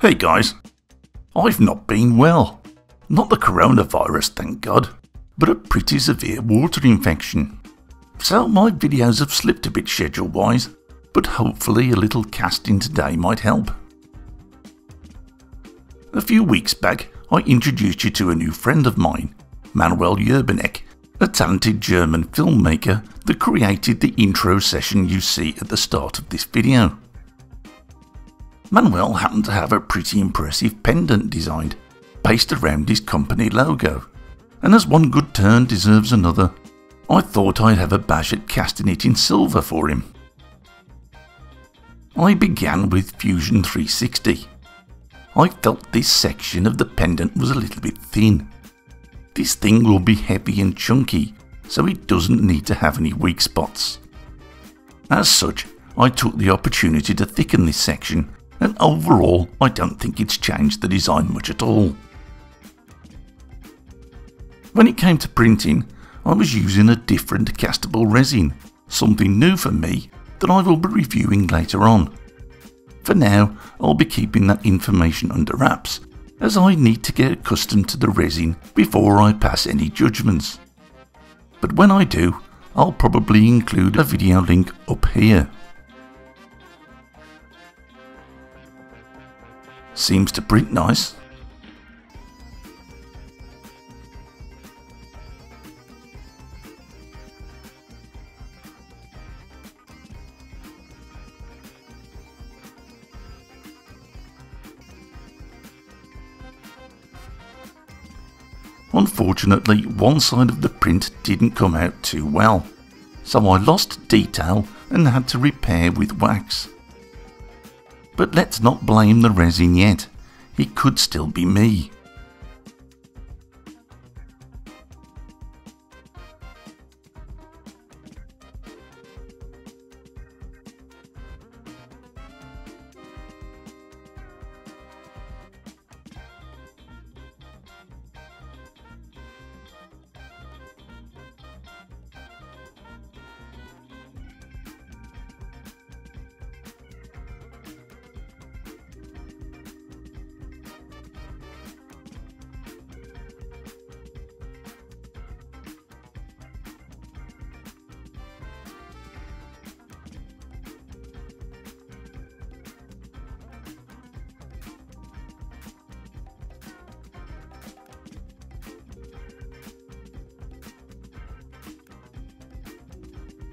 Hey guys, I've not been well. Not the coronavirus, thank God, but a pretty severe water infection. So my videos have slipped a bit schedule wise, but hopefully a little casting today might help. A few weeks back, I introduced you to a new friend of mine, Manuel Urbanek, a talented German filmmaker that created the intro session you see at the start of this video. Manuel happened to have a pretty impressive pendant designed, based around his company logo, and as one good turn deserves another, I thought I'd have a bash at casting it in silver for him. I began with Fusion 360. I felt this section of the pendant was a little bit thin. This thing will be heavy and chunky, so it doesn't need to have any weak spots. As such, I took the opportunity to thicken this section, and overall I don't think it's changed the design much at all. When it came to printing, I was using a different castable resin, something new for me that I will be reviewing later on. For now, I'll be keeping that information under wraps, as I need to get accustomed to the resin before I pass any judgments. But when I do, I'll probably include a video link up here. Seems to print nice. Unfortunately, one side of the print didn't come out too well, so I lost detail and had to repair with wax. But let's not blame the resin yet, it could still be me.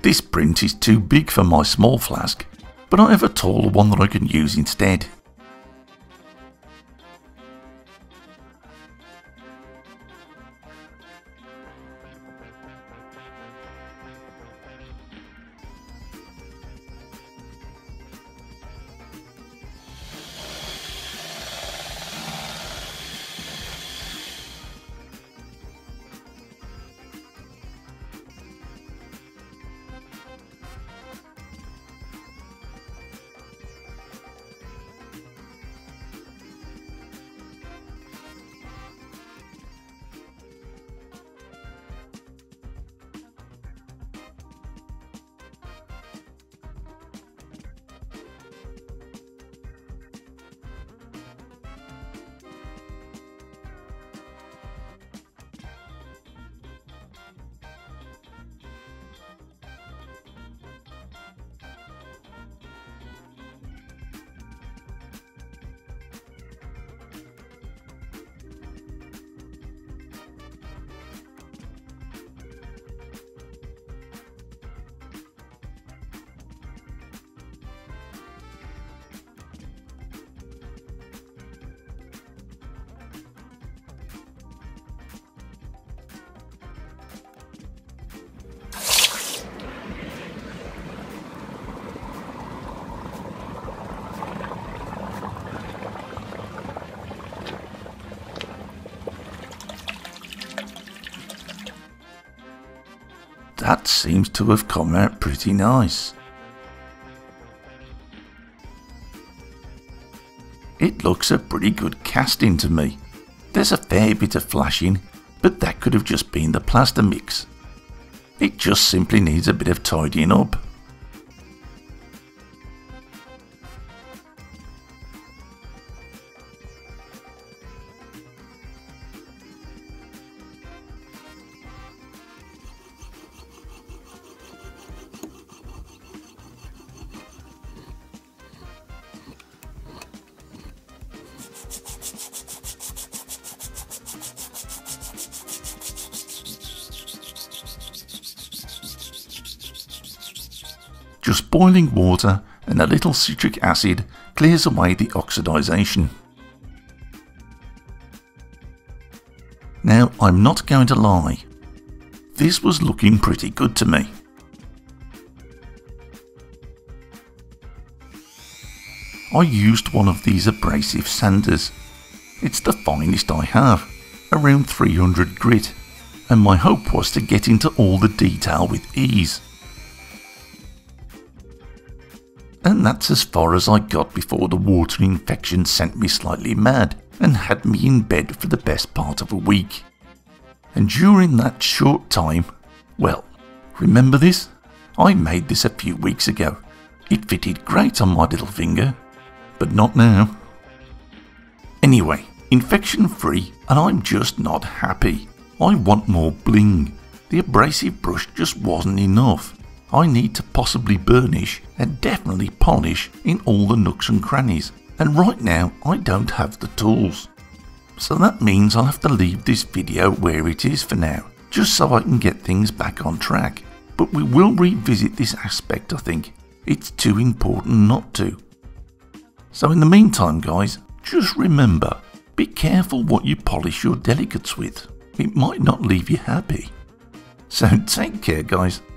This print is too big for my small flask, but I have a taller one that I can use instead. That seems to have come out pretty nice. It looks a pretty good casting to me. There's a fair bit of flashing, but that could have just been the plaster mix. It just simply needs a bit of tidying up. Just boiling water and a little citric acid clears away the oxidization. Now, I'm not going to lie, this was looking pretty good to me. I used one of these abrasive sanders. It's the finest I have, around 300 grit, and my hope was to get into all the detail with ease. And that's as far as I got before the water infection sent me slightly mad and had me in bed for the best part of a week. And during that short time, well, remember this? I made this a few weeks ago. It fitted great on my little finger, but not now. Anyway, infection free, and I'm just not happy. I want more bling. The abrasive brush just wasn't enough. I need to possibly burnish and definitely polish in all the nooks and crannies, and right now I don't have the tools. So that means I'll have to leave this video where it is for now, just so I can get things back on track. But we will revisit this aspect I think, it's too important not to. So in the meantime guys, just remember, be careful what you polish your delicates with, it might not leave you happy. So take care guys,